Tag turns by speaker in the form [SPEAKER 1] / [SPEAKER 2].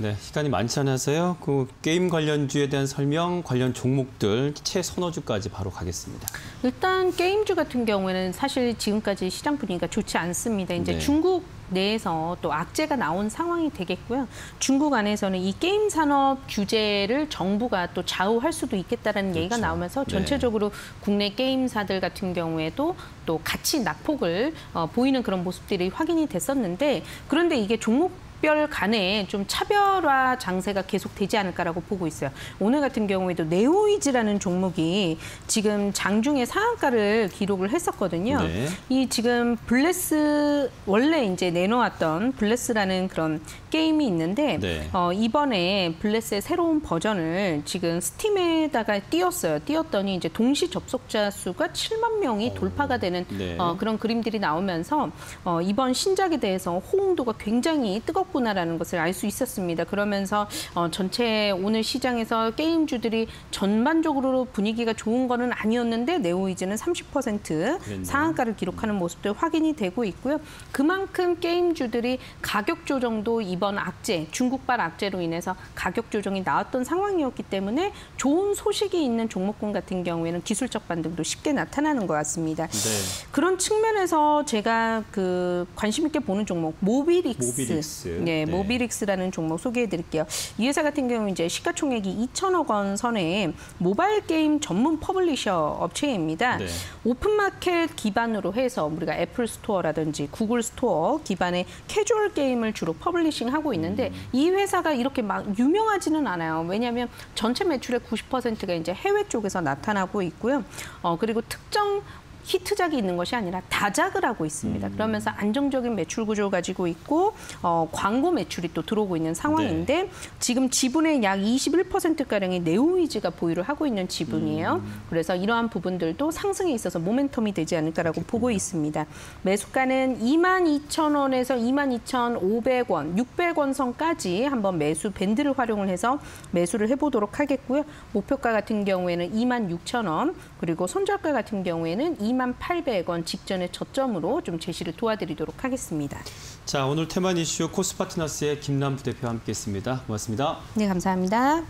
[SPEAKER 1] 네, 시간이 많지 않아서요. 그 게임 관련주에 대한 설명, 관련 종목들 최선호주까지 바로 가겠습니다.
[SPEAKER 2] 일단 게임주 같은 경우에는 사실 지금까지 시장 분위기가 좋지 않습니다. 이제
[SPEAKER 1] 네.
[SPEAKER 2] 중국 내에서 또 악재가 나온 상황이 되겠고요. 중국 안에서는 이 게임 산업 규제를 정부가 또 좌우할 수도 있겠다라는 얘기가
[SPEAKER 1] 그렇죠.
[SPEAKER 2] 나오면서
[SPEAKER 1] 네.
[SPEAKER 2] 전체적으로 국내 게임사들 같은 경우에도 또 같이 낙폭을 어, 보이는 그런 모습들이 확인이 됐었는데 그런데 이게 종목 별 간에 좀 차별화 장세가 계속 되지 않을까라고 보고 있어요. 오늘 같은 경우에도 네오위즈라는 종목이 지금 장중에 상한가를 기록을 했었거든요.
[SPEAKER 1] 네.
[SPEAKER 2] 이 지금 블레스 원래 이제 내놓았던 블레스라는 그런 게임이 있는데
[SPEAKER 1] 네.
[SPEAKER 2] 어, 이번에 블레스의 새로운 버전을 지금 스팀에다가 띄웠어요. 띄웠더니 이제 동시 접속자 수가 7만 명이 돌파가 되는
[SPEAKER 1] 네.
[SPEAKER 2] 어, 그런 그림들이 나오면서 어, 이번 신작에 대해서 호응도가 굉장히 뜨겁 구나라는 것을 알 수 있었습니다. 그러면서 어, 전체 오늘 시장에서 게임주들이 전반적으로 분위기가 좋은 거는 아니었는데 네오이즈는 30%
[SPEAKER 1] 그랬네요.
[SPEAKER 2] 상한가를 기록하는 모습도 확인이 되고 있고요. 그만큼 게임주들이 가격 조정도 이번 악재, 중국발 악재로 인해서 가격 조정이 나왔던 상황이었기 때문에 좋은 소식이 있는 종목군 같은 경우에는 기술적 반등도 쉽게 나타나는 것 같습니다.
[SPEAKER 1] 네.
[SPEAKER 2] 그런 측면에서 제가 그 관심 있게 보는 종목 모비릭스,
[SPEAKER 1] 모비릭스.
[SPEAKER 2] 네,
[SPEAKER 1] 네.
[SPEAKER 2] 모비릭스라는 종목 소개해 드릴게요. 이 회사 같은 경우 이제 시가총액이 2천억 원 선의 모바일 게임 전문 publisher 업체입니다.
[SPEAKER 1] 네.
[SPEAKER 2] 오픈마켓 기반으로 해서 우리가 애플 스토어라든지 구글 스토어 기반의 캐주얼 게임을 주로 publishing하고 있는데
[SPEAKER 1] 음.
[SPEAKER 2] 이 회사가 이렇게 막 유명하지는 않아요. 왜냐하면 전체 매출의 90%가 이제 해외 쪽에서 나타나고 있고요. 어, 그리고 특정 히트작이 있는 것이 아니라 다작을 하고 있습니다.
[SPEAKER 1] 음.
[SPEAKER 2] 그러면서 안정적인 매출 구조를 가지고 있고 어, 광고 매출이 또 들어오고 있는 상황인데
[SPEAKER 1] 네.
[SPEAKER 2] 지금 지분의 약 21%가량이 네오이즈가 보유를 하고 있는 지분이에요.
[SPEAKER 1] 음.
[SPEAKER 2] 그래서 이러한 부분들도 상승에 있어서 모멘텀이 되지 않을까라고 보고 있습니다. 매수가는 22,000원에서 22,500원, 600원 선까지 한번 매수 밴드를 활용을 해서 매수를 해보도록 하겠고요. 목표가 같은 경우에는 26,000원, 그리고 손절가 같은 경우에는 28,800원 직전의 저점으로 좀 제시를 도와드리도록 하겠습니다.
[SPEAKER 1] 자, 오늘 테만 이슈 코스파트너스의 김남부 대표와 함께했습니다. 고맙습니다.
[SPEAKER 2] 네, 감사합니다.